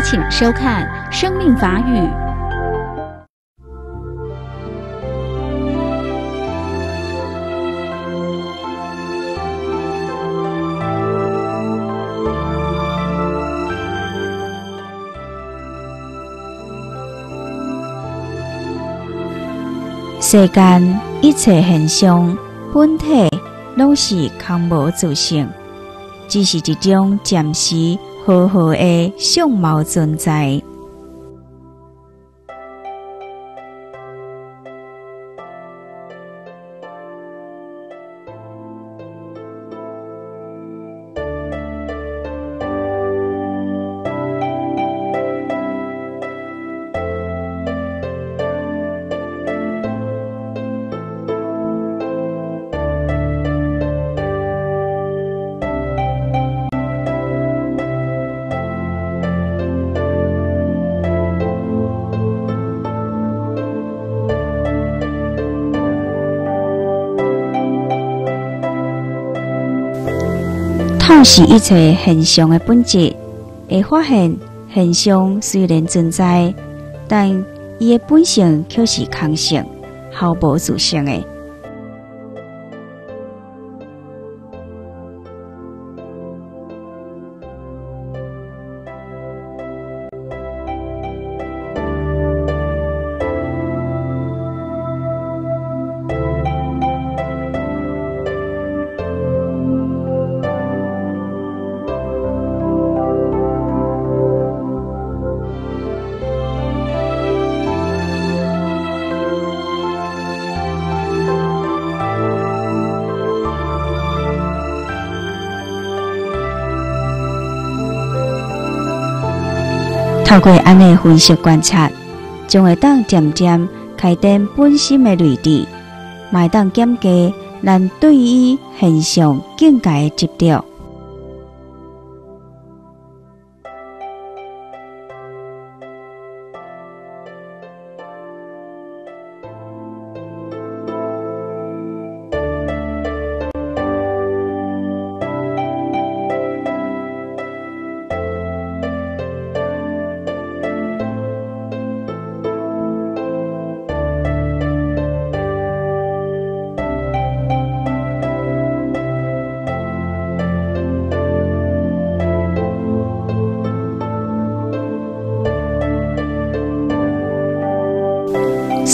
请收看《生命法语》。世间一切现象本体，拢是空无自性，只是一种暂时好好的相貌存在。透视一切现象的本质，会发现现象虽然存在，但伊的本性却是空性、毫无自性的。透过安尼分析观察，将会当渐渐开展本心的内智，卖当减加咱对于现象境界的执着。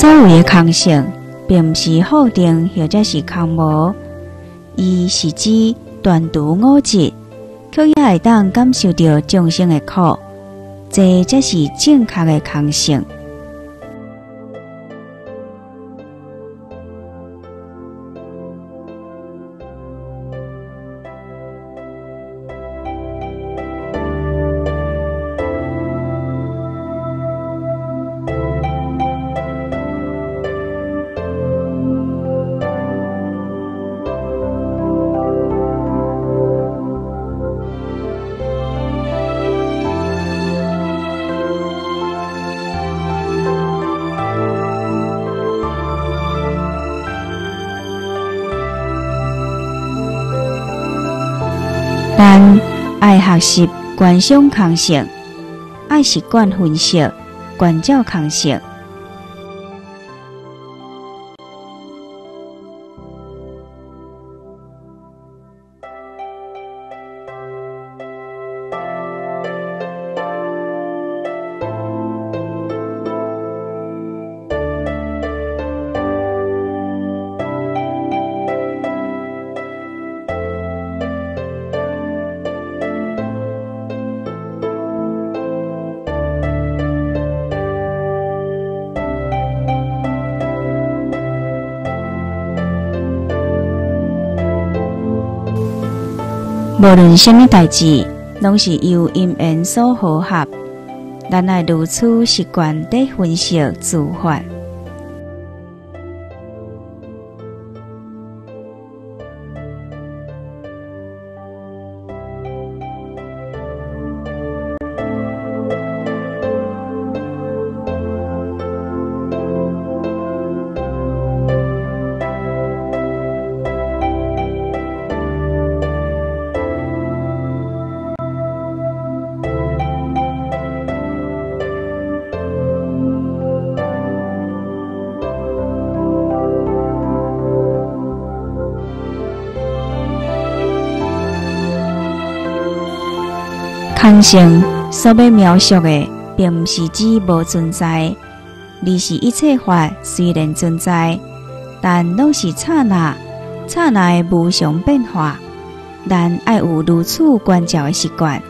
所谓的空性，并不是否定或者是空无，伊是指断除我执，却也会当感受到众生的苦，这才是正确的空性。爱学习观想空性，爱习惯分析观照空性。无论什么代志，拢是由因缘所合合。咱来如此习惯地分析自发。性所要描述的，并不是指无存在，而是一切法虽然存在，但拢是刹那、刹那的无常变化。咱爱有如此关照的习惯，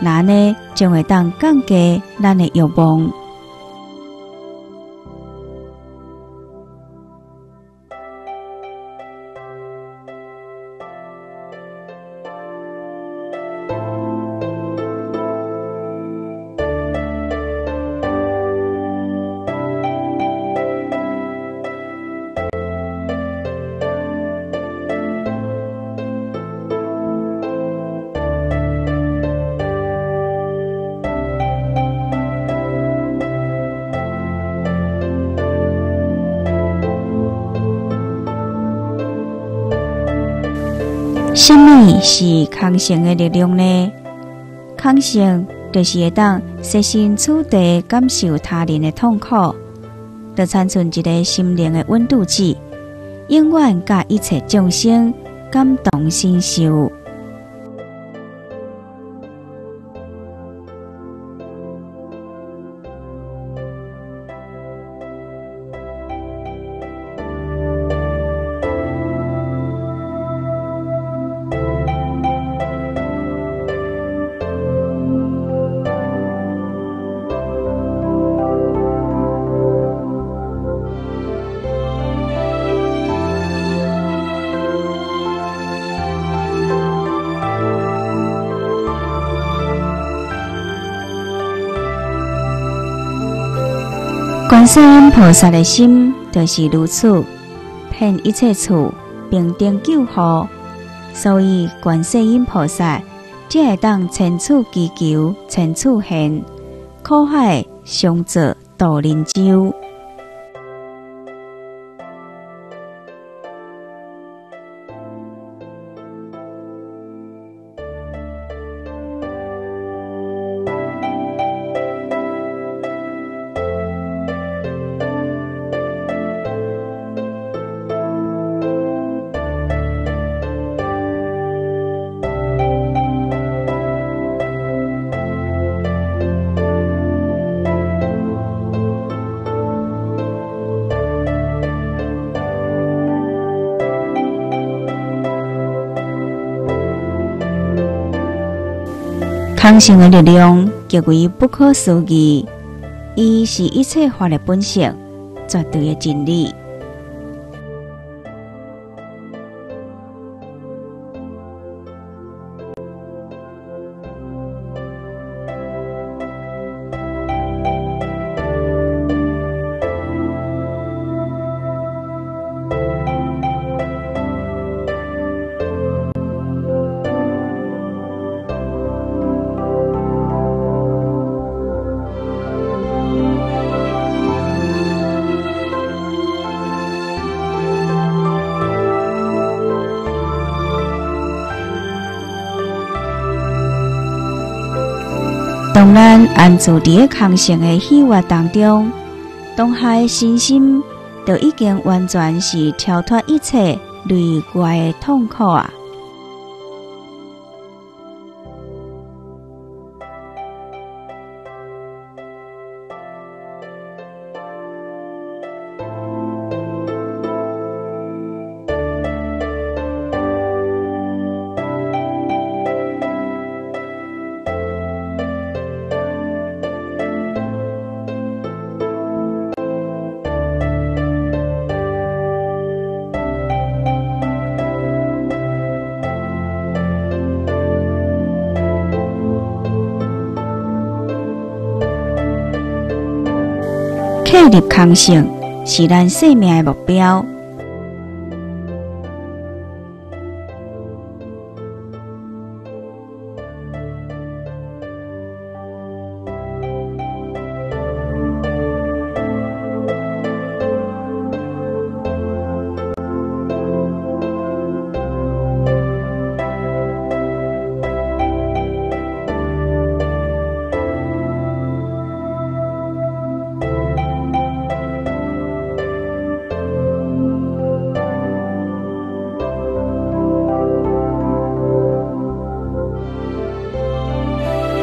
那呢，将会当降低咱的欲望。什么是康生的力量呢？康生就是会当设身处地感受他人的痛苦，就产存一个心灵的温度计，永远甲一切众生感同身受。观世音菩萨的心就是如此，骗一切处平等救护，所以观世音菩萨才会当千处祈求千处现，苦海常作渡人舟。康生的力量极为不可思议，伊是一切法的本性，绝对的真理。当咱安住伫个空性的喜悦当中，东海的身心就已经完全是超脱一切内外的痛苦啊！立康性是咱生命的目标。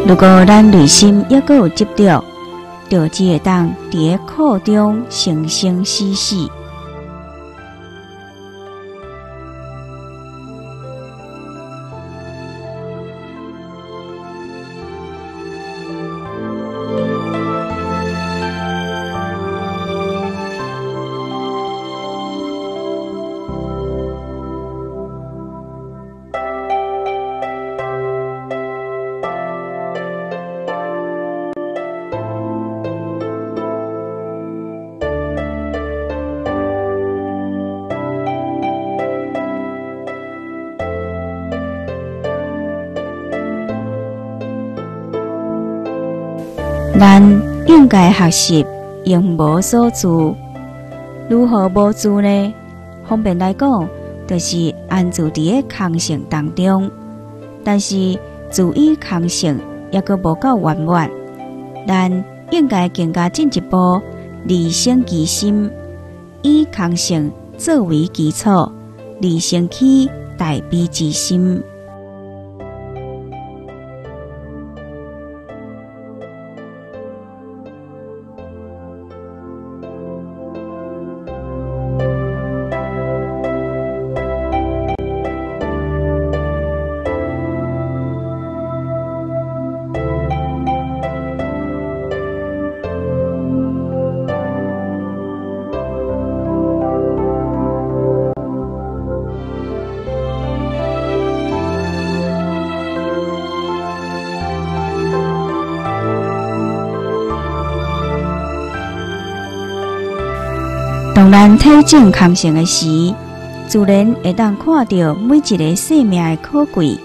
如果咱内心也阁有执着，就只会当伫苦中生生世世。咱应该学习用无所住。如何无住呢？方便来讲，就是安住伫个空性当中。但是注意空性也阁无够圆满，咱应该更加进一步，理性其心，以空性作为基础，理性起大悲之心。咱体证空性的时，自然会当看到每一个生命的可贵。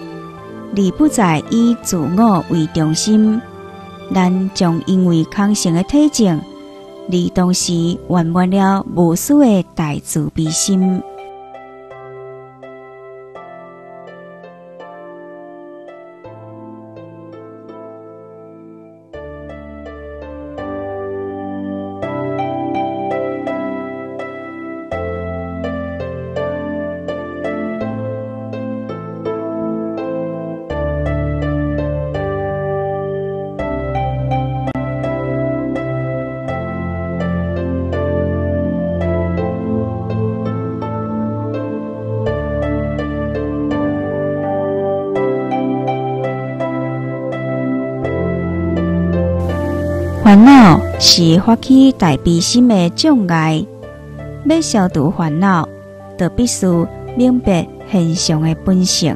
而不再以自我为中心，咱将因为空性的体证，而同时圆满了无数的大慈悲心。烦恼是发起大悲心的障碍，要消除烦恼，就必须明白现象的本性。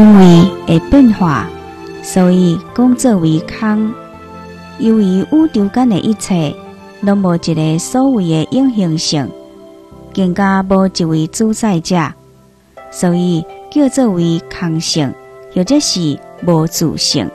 因为会变化，所以讲作为空。由于宇宙间的一切，拢无一个所谓的永恒性，更加无一位主宰者，所以叫做为空性，或者是无主性。